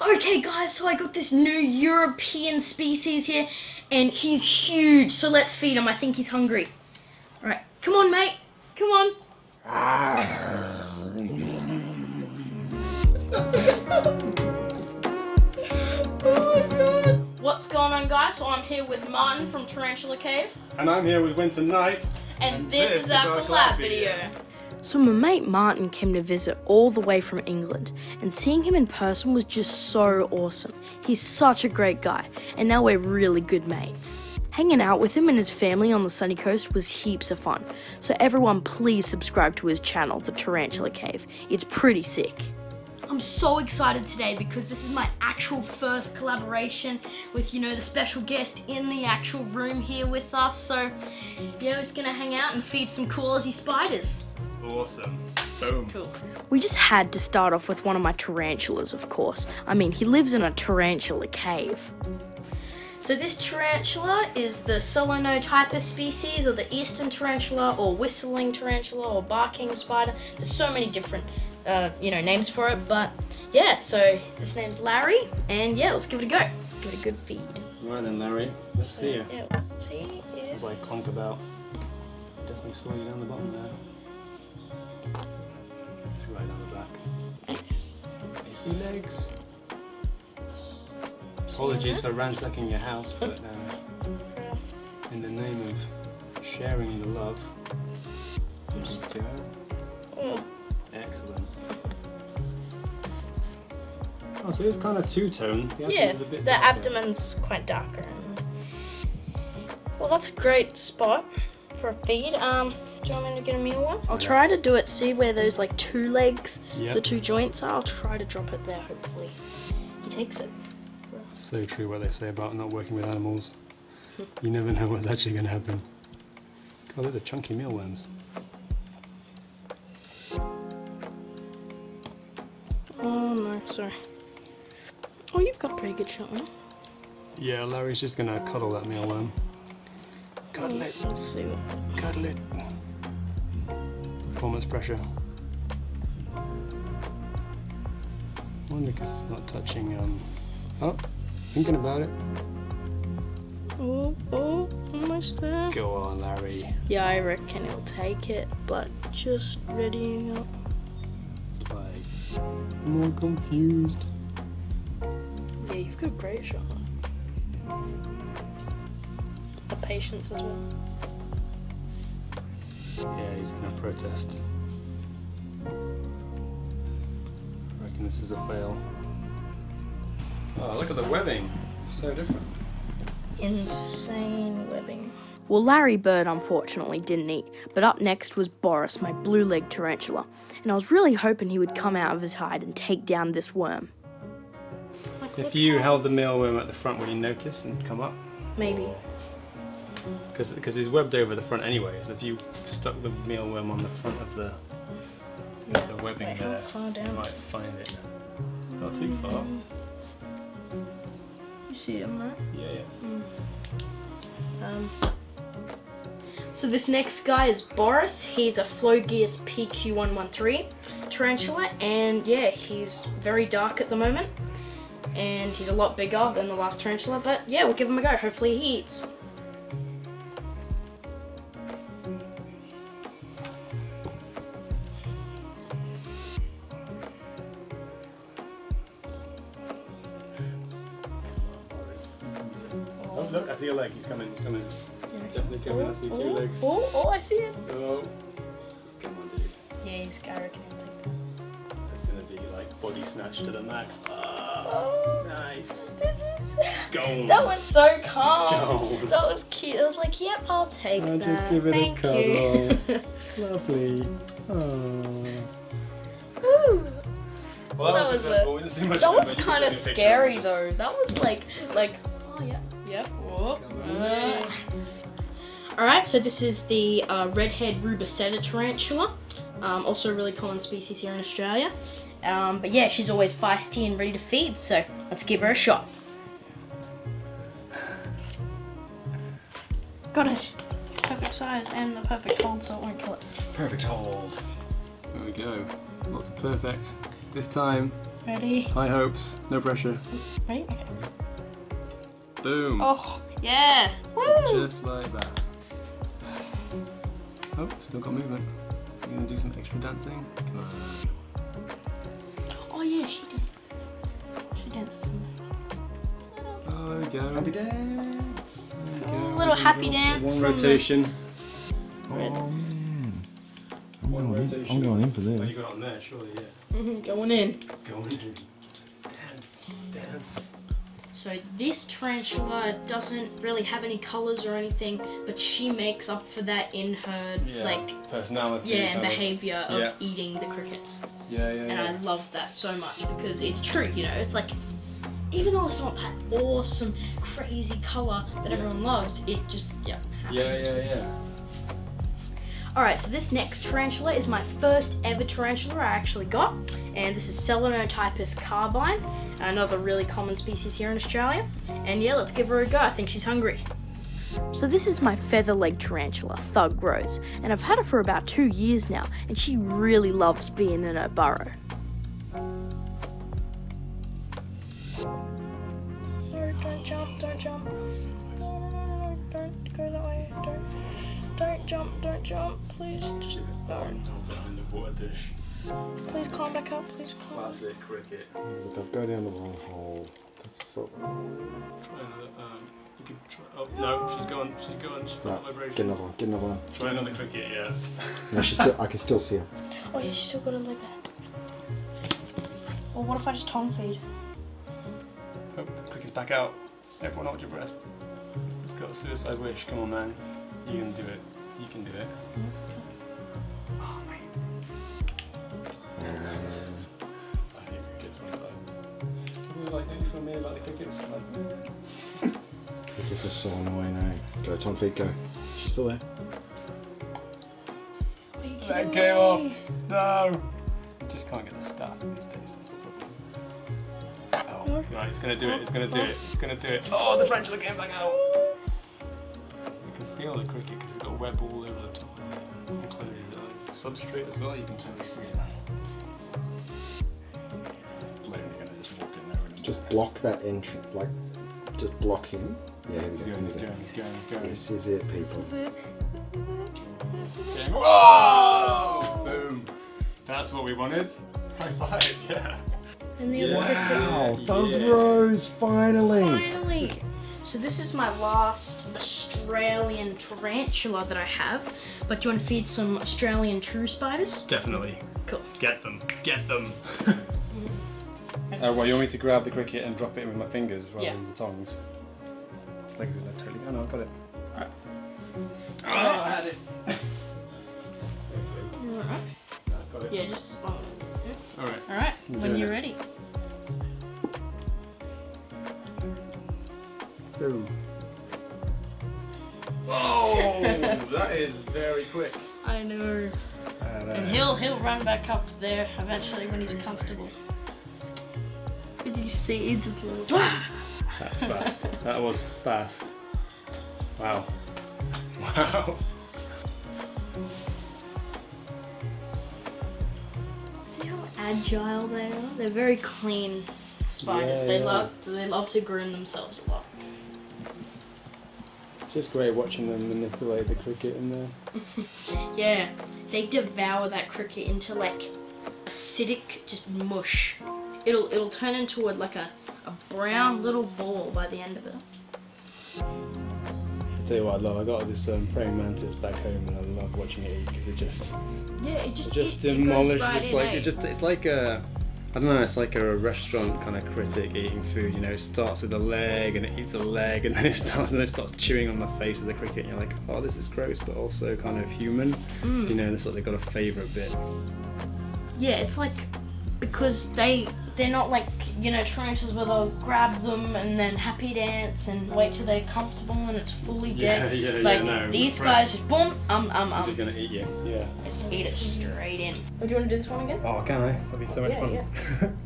Okay, guys, so I got this new European species here, and he's huge. So let's feed him. I think he's hungry. All right, come on, mate. Come on. oh. What's going on, guys? So I'm here with Martin from Tarantula Cave, And I'm here with Winton Night. and, And this, this is our collab collab video. video. So my mate Martin came to visit all the way from England, and seeing him in person was just so awesome. He's such a great guy, and now we're really good mates. Hanging out with him and his family on the sunny coast was heaps of fun. So everyone please subscribe to his channel, The Tarantula Cave. It's pretty sick. I'm so excited today because this is my actual first collaboration with, you know, the special guest in the actual room here with us. So, yeah, we're just gonna hang out and feed some cool Aussie spiders. It's awesome. Boom. Cool. We just had to start off with one of my tarantulas, of course. I mean, he lives in a tarantula cave. So this tarantula is the Selenotypus species, or the eastern tarantula, or whistling tarantula, or barking spider. There's so many different, uh, you know, names for it. But yeah, so his name's Larry, and yeah, let's give it a go. Give it a good feed. Right then, Larry. Let's see you. Yeah, let's see. Yeah. As I clunk about. Definitely saw you down the bottom there. It's right down the back. I see legs. Apologies for ransacking your house, but uh, in the name of sharing the love, here we go. Excellent. Oh, so it's kind of two-tone. The Yeah, abdomen's a bit the darker. abdomen's quite darker. Well, that's a great spot for a feed. Um, do you want me to get a meal one? I'll Yeah. try to do it. See where those like two legs, Yep. the two joints are. I'll try to drop it there. Hopefully, he takes it. So true what they say about not working with animals. You never know what's actually going to happen. God, those are chunky mealworms. Oh no, sorry. Oh, you've got a pretty good shot, man. Yeah, Larry's just going to cuddle that mealworm. Cuddle mm, it, Let's see. What... cuddle it. Performance pressure. Wonder because it's not touching. Um. Oh, thinking about it. Oh, oh, almost there. Go on, Larry. Yeah, I reckon it'll take it, but just readying up. It's like I'm more confused. Yeah, you've got a great shot. The patience as well. Yeah, he's gonna protest. I reckon this is a fail. Oh, look at the webbing. It's so different. Insane webbing. Well, Larry Bird unfortunately didn't eat, but up next was Boris, my blue legged tarantula, and I was really hoping he would come out of his hide and take down this worm. If you held the mealworm at the front, would he notice and come up? Maybe. Because because he's webbed over the front anyway, so if you stuck the mealworm on the front of the, Yeah. the webbing there, you might find it. Not too far. You see him, right? Yeah, yeah. Um, so this next guy is Boris. He's a Phlogius PQ113 tarantula, and yeah, he's very dark at the moment, and he's a lot bigger than the last tarantula. But yeah, we'll give him a go. Hopefully he eats. I see it. Oh. Come on, dude. Yeah, he's I reckon he'll take that. It's gonna be like body snatch to the max. Oh, Nice. Go. Go. That was so calm. Go. That was cute. I was like, yep, I'll take I'll that. just give it a Thank cuddle. you. Lovely. Oh. Woo. Well, that was successful. We didn't see much That was kind of sent me a picture, scary though. That was like, like, oh yeah, yep. whoop, Come on. uh. All right, so this is the uh, redhead rubicetta tarantula, um, also a really common species here in Australia. Um, but yeah, she's always feisty and ready to feed, so let's give her a shot. Got it. Perfect size and the perfect hold, so it won't kill it. Perfect hold. There we go. Lots of perfect. This time, Ready? High hopes, no pressure. Ready? Okay. Boom. Oh, yeah. Woo! Just like that. Oh, still got movement. You gonna do some extra dancing? Come on. Oh, yeah, she did. She dances. in Oh, there we go. Happy dance. There we A little happy dance One from the- rotation. Oh man. I'm One going, in, rotation. I'm going in for Oh, you got on there, surely, yeah. there. Mhm, Going in. Going in. So this tarantula doesn't really have any colors or anything, but she makes up for that in her like personality. yeah and behavior of Yeah. eating the crickets. Yeah, yeah, And yeah. I love that so much because it's true, you know, it's like even though it's not that awesome, crazy color that Yeah. everyone loves, it just yeah. yeah, yeah, yeah. Alright, so this next tarantula is my first ever tarantula I actually got, and this is Selenotypus carbine, uh, another really common species here in Australia. And yeah, let's give her a go. I think she's hungry. So this is my feather leg tarantula, Thug Rose, and I've had her for about two years now, and she really loves being in her burrow. No, don't jump, don't jump. No, no, don't don't jump, don't jump, please. Just don't. Behind the water dish. Please climb back up, please climb. Classic cricket. They'll go down the wrong hole. That's so. Try another. Um, you can try. Oh no, she's gone. She's gone. She's got Right, vibrations. get another one. Get another one. Try another cricket. Yeah. No, she's still. I can still see her. Oh yeah, she's still got a leg there. Or what if I just tongue feed? Oh, the cricket's back out. Everyone hold your breath. It's got a suicide wish. Come on, man. You can do it. You can do it. Oh man. Um, I hate cricket sometimes. Do you like? Don't you feel me about the crickets? Like, crickets are so annoying now. Go, Tom Feet, go. She's still there. That came off. No. Just can't get the staff these days. That's the. Oh, right. It's gonna do it. It's gonna do it. It's gonna do it. Oh, the tarantula came back out. You can feel the cricket because it's got web all over the top. of it. Including the substrate as well. You can totally see it. Later, you're gonna just walk in there and Just block that entrance. Like, just block him. Yeah, here we He's go. going. Here He's going. He's going. He's going. This is it, people. Game. Whoa! Boom. That's what we wanted. High five. Yeah. And the Yeah. Wow, cricket. Thug Yeah. Rose, finally. Finally! So this is my last Australian tarantula that I have. But do you want to feed some Australian true spiders? Definitely. Cool. Get them. Get them. uh, well, you want me to grab the cricket and drop it in with my fingers rather Yeah. than the tongs? It's like they're totally. Oh no, I got it. Alright. Oh, I had it. Alright. got it. Yeah, just as long. Alright. Alright, when you're it. ready. Boom. Oh, that is very quick. I know. And, uh, And he'll he'll run back up there eventually when he's comfortable. Did you see it's just little That's fast. that was fast. Wow. Wow. See how agile they are? They're very clean spiders. Yeah, they yeah. love they love to groom themselves a lot. Just great watching them manipulate the cricket in there. Yeah, they devour that cricket into like acidic just mush. It'll it'll turn into a, like a, a brown little ball by the end of it. I tell you what I love. I got this um, praying mantis back home, and I love watching it eat because it just Yeah, it just it just it, it demolishes. right it's in, like eh? it just it's like a I don't know. It's like a restaurant kind of critic eating food. You know, it starts with a leg and it eats a leg, and then it starts and then it starts chewing on the face of the cricket. And you're like, oh, this is gross, but also kind of human. Mm. You know, it's like they've got a favourite bit. Yeah, it's like because they they're not like you know tarantulas where they'll grab them and then happy dance and wait till they're comfortable and it's fully dead. Yeah, yeah, yeah, like no, these guys just boom, um, um, I'm just um, gonna eat you. Yeah. just eat it straight in. Oh, do you want to do this one again? Oh, can I? That'd be so much Yeah, fun. yeah.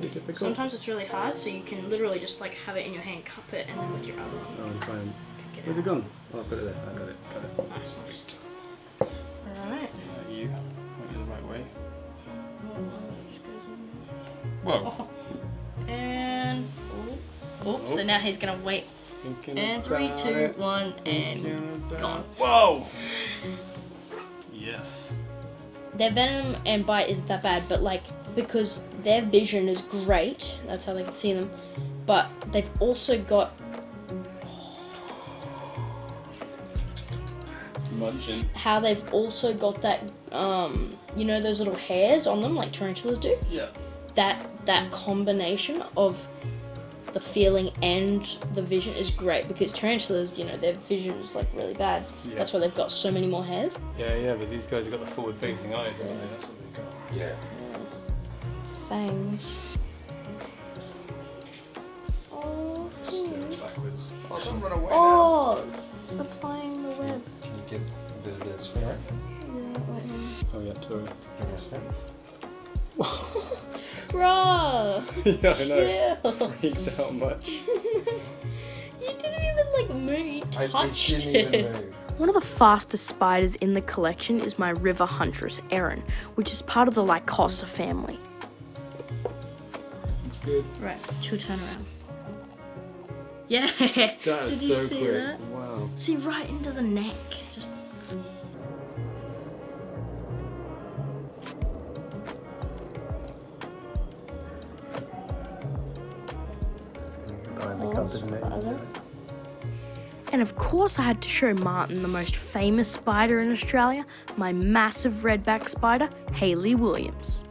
Difficult. Sometimes it's really hard, so you can literally just like have it in your hand, cup it, and then with your other one Oh, I'm trying. pick it Where's out. it gone? Oh, I put it there. I got it. Got it. Nice, Whoa. And oh, oh, so now he's gonna wait. And three, two, it, one, and about- gone. Whoa! Yes. Their venom and bite isn't that bad, but like because their vision is great, that's how they can see them. But they've also got Munching. how they've also got that um you know those little hairs on them like tarantulas do. Yeah. That that combination of the feeling and the vision is great because tarantulas, you know, their vision is like really bad. Yeah. That's why they've got so many more hairs. Yeah, yeah, but these guys have got the forward facing eyes, haven't they? That's what they've got. Yeah. Fangs. Oh, Backwards. Oh, oh don't run away Oh, applying the web. Can you get a bit of the spin right? Yeah, right here. Oh, yeah, sorry. Give me a spin. Bruh! yeah, I know. Chill. Freaked out much. you didn't even like move, you I, touched it didn't it. even move. One of the fastest spiders in the collection is my river huntress, Erin, which is part of the Lycosa family. It's good. Right, she'll turn around. Yeah! That Did you so see quick. that? Wow. See, right into the neck. Just. Get behind the cup, isn't it? And of course, I had to show Martin the most famous spider in Australia, my massive redback spider, Hayley Williams.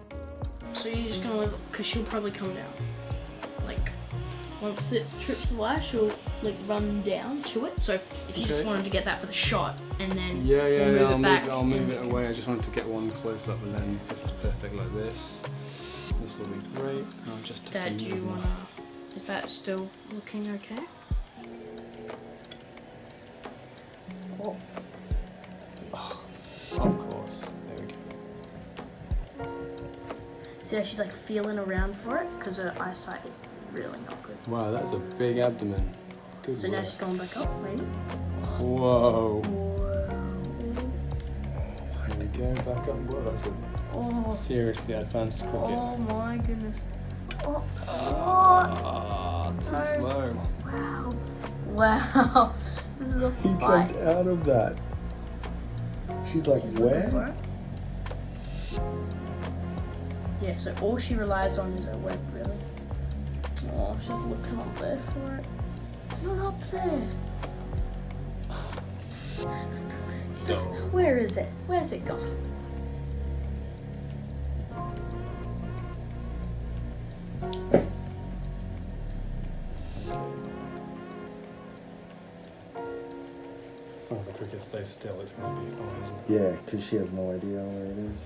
So you're just gonna leave it, because she'll probably come down. Like, once it trips the wire, she'll like run down to it. So if you just wanted to get that for the shot, and then Yeah, yeah, move yeah. I'll it back. move, I'll move it away. I just wanted to get one close up, and then this is perfect like this. This will be great. I'll just have to Dad, do you wanna? Is that still looking okay? Oh. Of course. There we go. See how she's like feeling around for it because her eyesight is really not good. Wow, that's a big abdomen. Good So now she's going back up, maybe. Whoa. Whoa. There we go. Back up. Whoa, that's a Oh, seriously advanced cricket. oh my goodness. Oh, oh, Too slow. wow. Wow. This is a He fight. jumped out of that. She's like, She's looking for where? it. Yeah, so all she relies on is her web, really. Oh, she's looking up there for it. It's not up there. She's like, Where is it? Where's it gone? Long as the cricket stays still, it's going to be fine. Yeah, because she has no idea where it is.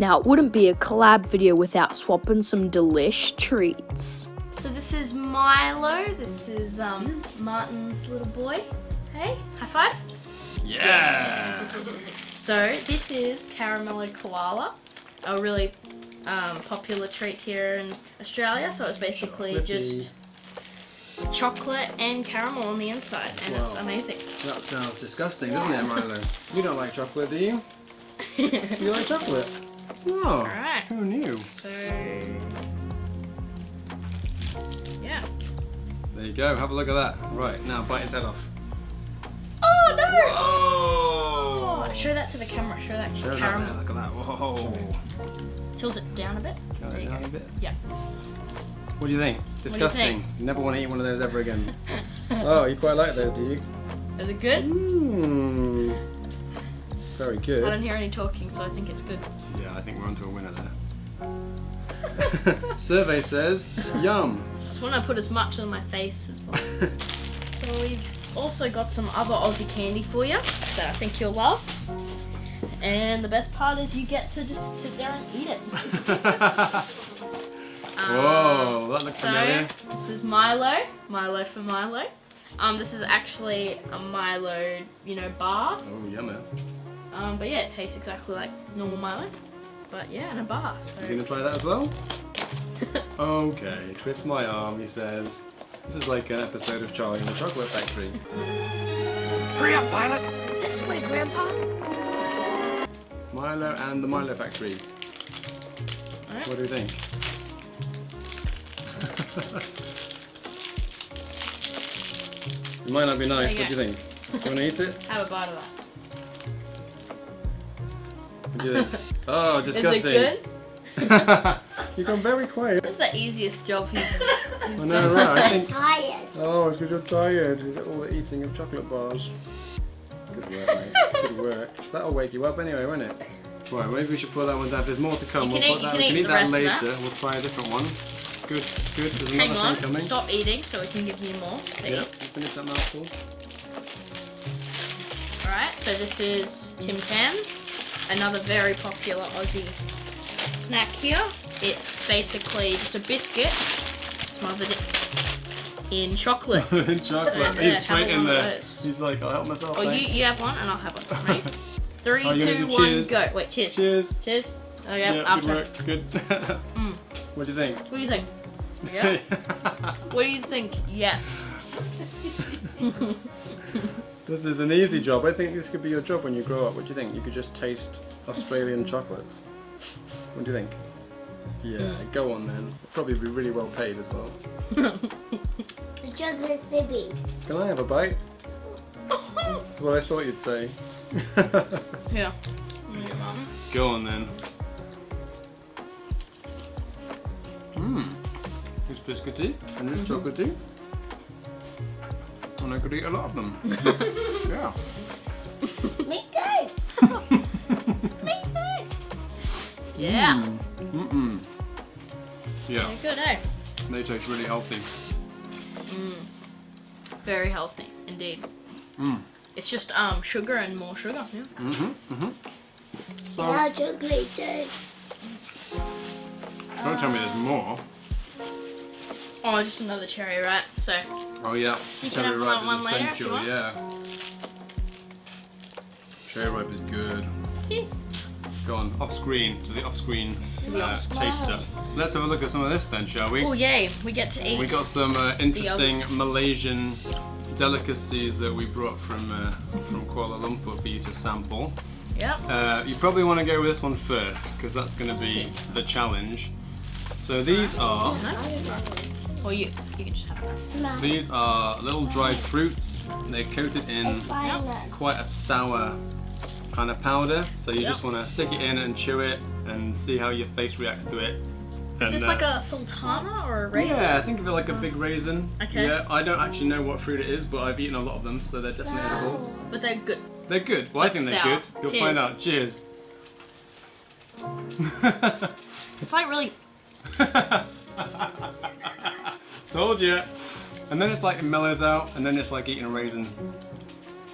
Now, it wouldn't be a collab video without swapping some delish treats. So this is Milo. This is um, Martin's little boy. Hey, high five. Yeah. So this is Caramello Koala, a really um, popular treat here in Australia. So it's basically Chocolatey. just chocolate and caramel on the inside, and it's amazing. That sounds disgusting, doesn't it, Milo? You don't like chocolate, do you? You like chocolate? Oh, Alright. who knew? So yeah. There you go, have a look at that. Right, now bite his head off. Oh no! Oh! Oh, show that to the camera. Show that Show that caramel. look at that. Whoa. Tilt it down a bit. There it you down go. a bit. Yeah. What do you think? do you Disgusting. think? You never want to eat one of those ever again. oh, you quite like those, do you? Is it good? Mmm. Very good. I good. don't hear any talking, so I think it's good. Yeah, I think we're onto a winner there. Survey says, yum. Just want to put as much on my face as well. So we've also got some other Aussie candy for you that I think you'll love. And the best part is you get to just sit there and eat it. Whoa, that looks So familiar. this is Milo, Milo for Milo. Um, this is actually a Milo, you know, bar. Oh, yummy. Um, but yeah, it tastes exactly like normal Milo. But yeah, in a bar. So You gonna try that as well? okay, twist my arm, he says. This is like an episode of Charlie and the Chocolate Factory. Hurry up, Violet! This way, Grandpa. Milo and the Milo Factory. Alright. What do you think? it might not be nice. What you do you think? You want to eat it? have a bite of What do you? Oh, that. Is disgusting. it good? You've gone very quiet. That's the easiest job he's, he's I know, done. right? I think. Tired. Oh, it's because you're tired. Is it all the eating of chocolate bars? Good work, mate. Good work. That'll wake you up anyway, won't it? Right, maybe we should put that one down. If there's more to come, we'll put that. we can eat eat that later. that. We'll try a different one. Good. Good. There's Hang another on, thing coming. stop eating so we can give you more Yep, you finish that mouthful. Alright, so this is Tim Tams, another very popular Aussie snack here. It's basically just a biscuit smothered in chocolate. chocolate. So, yeah, He's straight in there. He's like, I'll help myself. Oh, you, thanks." you have one and I'll have one. Ready? Three, Oh, two, one, cheers. go. Wait, cheers. Cheers. Cheers. Okay, Yeah, after. good work. Good. Mm. What do you think? What do you think? Yeah? what do you think? Yes. This is an easy job. I think this could be your job when you grow up. What do you think? You could just taste Australian chocolates. What do you think? Yeah, go on then. Probably be really well paid as well. The chocolate sippy. Can I have a bite? That's what I thought you'd say. Yeah. go on then. Mmm. It's biscuity and it's mm-hmm. chocolatey. And I could eat a lot of them. yeah. Me too. Yeah. Mm-mm. Yeah, Very good, eh? they taste really healthy. Mm. Very healthy, indeed. Mm. It's just um sugar and more sugar. Yeah. Mm-hmm. Mm-hmm. So, Now chocolate too. don't tell me there's more. Oh, just another cherry, right? So Oh yeah, You cherry ripe one is later essential. want. Yeah. Cherry ripe is good. Yeah. Go on, off screen to the off screen uh, taster. Let's have a look at some of this then, shall we? oh yay, we get to eat. We got some uh, interesting. Malaysian delicacies that we brought from uh, from Kuala Lumpur for you to sample. Yep. Uh, you probably want to go with this one first because that's going to be the challenge. So these are Or you you can just have it. these are little dried fruits. They're coated in quite a sour kind of powder. So you just want to stick it in and chew it and see how your face reacts to it. Is And, this uh, like a sultana or a raisin? Yeah, I think of it like a big raisin. Okay. Yeah, I don't actually know what fruit it is, but I've eaten a lot of them, so they're definitely edible. But they're good. They're good. Well, I think they're sour. good. You'll Cheers. find out. Cheers. It's like really Told you. And then it's like it mellows out, and then it's like eating a raisin.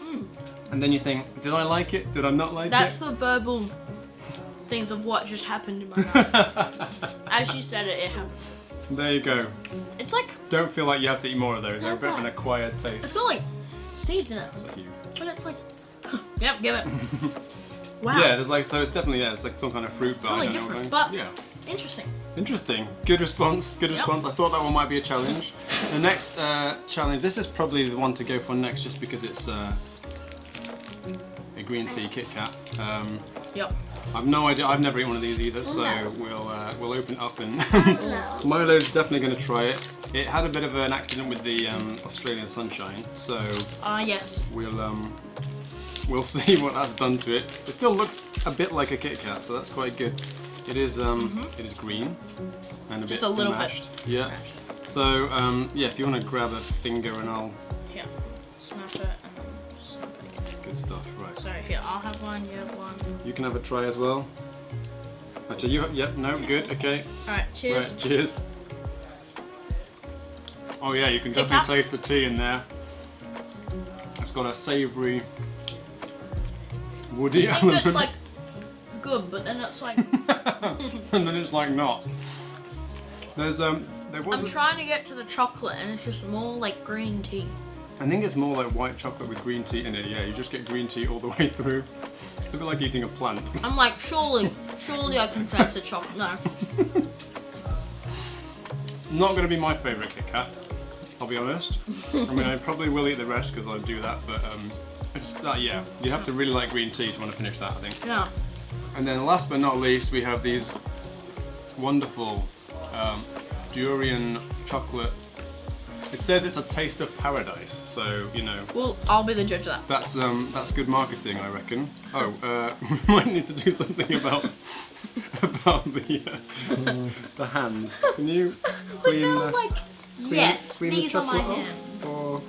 Hmm. And then you think, did I like it? Did I not like that's it? That's the verbal things of what just happened in my mouth. As you said it, it happened. There you go. It's like Don't feel like you have to eat more of those. They're a bit of an acquired it's taste. got like seeds in it, It's like you. but it's like, yep, give it. Wow. Yeah, there's like so it's definitely yeah, it's like some kind of fruit, but I Totally don't know different, but- yeah. Interesting. Interesting. Good response. Good Yep. response. I thought that one might be a challenge. The next uh, challenge. This is probably the one to go for next, just because it's uh, a green tea Kit Kat. Um, Yep. I've no idea. I've never eaten one of these either, so No. we'll uh, we'll open it up and No. Milo's definitely going to try it. It had a bit of an accident with the um, Australian sunshine, so Ah, yes. we'll um, we'll see what that's done to it. It still looks a bit like a Kit Kat, so that's quite good. It is um, it is green and a. Just bit a little bit. mashed. Yeah. So um, yeah, if you want to grab a finger and I'll Here. Snap it and then snap it again. good stuff. Right. So here, I'll have one, you have one. You can have a try as well. Actually, you have, yep, no, good, okay. Alright, cheers. Right, cheers. Oh yeah, you can Kit definitely Kat? taste the tea in there. It's got a savoury, woody element. it's like good, but then it's like and then it's like not. There's um, there was. I'm trying to get to the chocolate and it's just more like green tea. I think it's more like white chocolate with green tea in it. Yeah, you just get green tea all the way through. It's a bit like eating a plant. I'm like, surely, surely I can taste the chocolate. No. Not going to be my favourite Kit Kat. I'll be honest. I mean, I probably will eat the rest because I do that, but um, it's that yeah. You have to really like green tea to want to finish that, I think. Yeah. And then last but not least, we have these wonderful um, durian chocolate. It says it's a taste of paradise, so you know Well, I'll be the judge of that. that's um, that's good marketing, I reckon. Oh, uh, we might need to do something about about the uh, the hands. Can you clean the like, clean, yes, clean these the are my hands. Or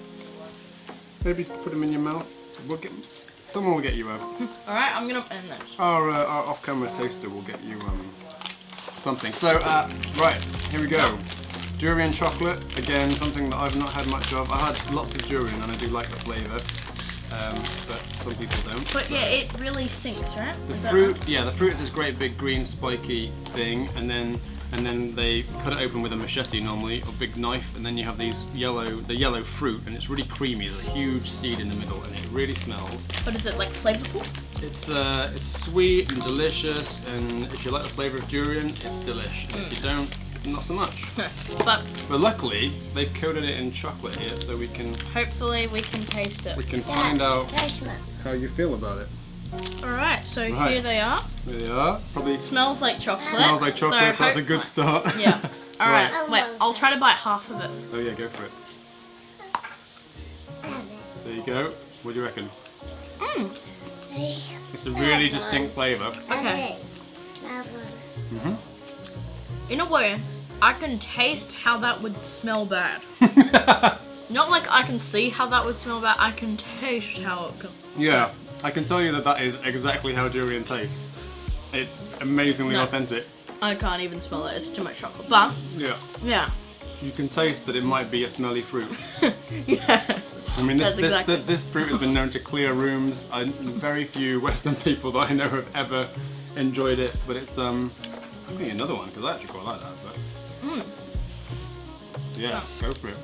maybe put them in your mouth. We'll get someone will get you a Alright, I'm gonna end this. our, uh, our off-camera taster will get you um, something. So, uh, right, here we go. Durian chocolate, again, something that I've not had much of. I had lots of durian and I do like the flavour, um, but some people don't. But yeah, it really stinks, right? The Is fruit, yeah, the fruit is this great big green spiky thing, and then and then they cut it open with a machete normally, or big knife, and then you have these yellow, the yellow fruit, and it's really creamy. There's a huge seed in the middle, and it really smells. But is it like flavorful? It's uh, it's sweet and delicious, and if you like the flavour of durian, it's delish. And If you don't, not so much. but But luckily, they've coated it in chocolate here, so we can hopefully we can taste it. we can find out how you feel about it. Alright, so Right. here they are. There they are. Probably Smells like chocolate. smells like chocolate. So that's a good start. Yeah. Alright, Right. wait, I'll try to bite half of it. oh yeah, go for it. There you go. What do you reckon? Mmm. It's a really distinct flavour. Okay. Mm-hmm. In a way, I can taste how that would smell bad. Not like I can see how that would smell bad, I can taste how it could. Yeah, I can tell you that that is exactly how durian tastes. It's amazingly No. authentic. I can't even smell it, it's too much chocolate. But, Yeah. yeah. You can taste that it might be a smelly fruit. yes. I mean, this this, exactly- th- this fruit has been known to clear rooms. I, very few Western people that I know have ever enjoyed it, but it's um. I think another one because I actually quite like that. But Mm. yeah, go for it.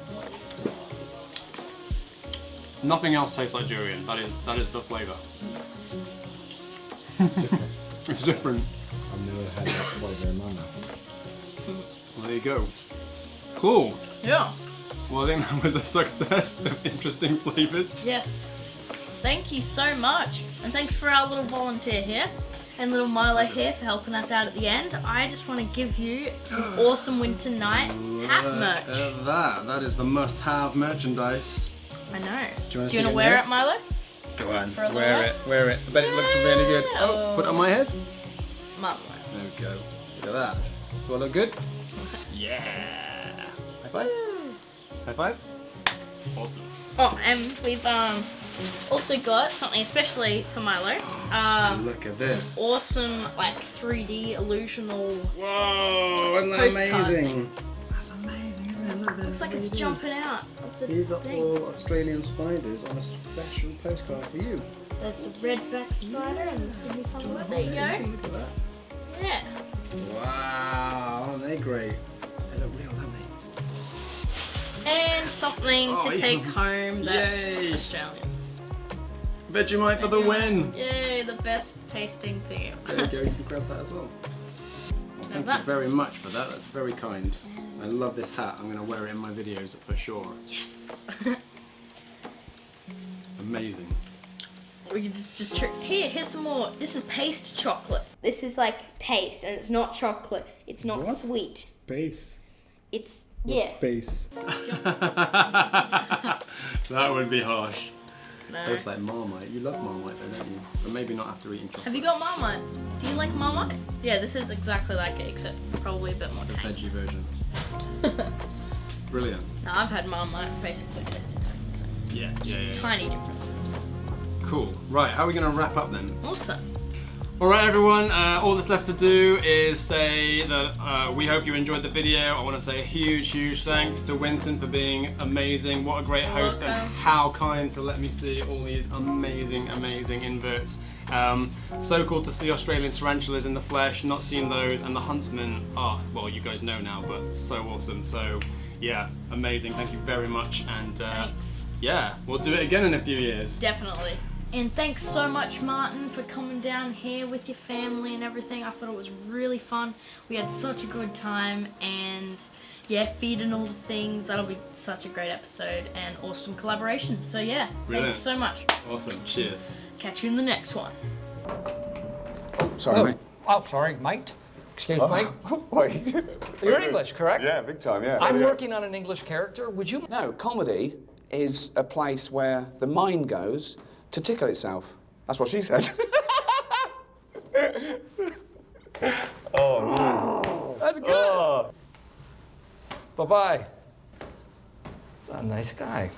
Nothing else tastes like durian. That is that is the flavour. it's different. I've never had that flavour in my mouth. Well, there you go. Cool. Yeah. Well, I think that was a success of interesting flavours. Yes. Thank you so much. And thanks for our little volunteer here. And little Milo here for helping us out at the end. I just want to give you some awesome Winton Night hat Look merch. at that. That is the must-have merchandise. I know. Do you wanna you want to wear it, Milo? Go on, For a wear while? it, wear it. I bet it looks really good. Oh, Oh. put it on my head. Milo. There we go. Look at that. Do I look good? Yeah. High five. High five. Awesome. Oh, and we've um also got something especially for Milo. Um, Look at this. awesome like 3D illusional. Whoa, isn't that amazing? That's Looks like it's jumping out of the These are thing. all Australian spiders on a special postcard for you. There's the redback spider and the Sydney fungus. There you go. Look at that. Yeah. Wow, aren't they great? They look real, don't they? And something Oh, to yeah. take home that's Yay. Australian. Vegemite for the win! Yay, the best tasting thing ever. There you go, you can grab that as well. Well, thank you very much for that, that's very kind. I love this hat, I'm going to wear it in my videos for sure. Yes. Amazing. we can just, just here, here's some more. This is paste chocolate. This is like paste, and it's not chocolate. It's not What? sweet. Base. It's yeah. Base. that would be harsh. No. Tastes like Marmite. You love Marmite though, don't you? But maybe not after eating chocolate. Have you got Marmite? Do you like Marmite? Yeah, this is exactly like it, except probably a bit more The veggie version. Brilliant. Now, I've had Marmite, basically exactly the same. Yeah, yeah, yeah. Tiny differences. Cool. Right, how are we going to wrap up then? Awesome. All right, everyone. Uh, all that's left to do is say that uh, we hope you enjoyed the video. I want to say a huge, huge thanks to Winton for being amazing. What a great host, and how kind to let me see all these amazing, amazing inverts. Um, so cool to see Australian tarantulas in the flesh. Not seen those, and the huntsmen are well, you guys know now, but so awesome. So yeah, amazing. Thank you very much, and uh, yeah, we'll do it again in a few years. Definitely. And thanks so much, Martin, for coming down here with your family and everything. I thought it was really fun. We had such a good time, and yeah, feeding all the things. That'll be such a great episode and awesome collaboration. So yeah, Brilliant. thanks so much. Awesome. Cheers. Catch you in the next one. Sorry, Oh, mate. oh, sorry, mate. Excuse oh. me. Wait. You're English, correct? Yeah, big time, yeah. I'm yeah. working on an English character. Would you? No, comedy is a place where the mind goes to tickle itself. That's what she said. Oh, that's good. oh. Bye bye. A nice guy.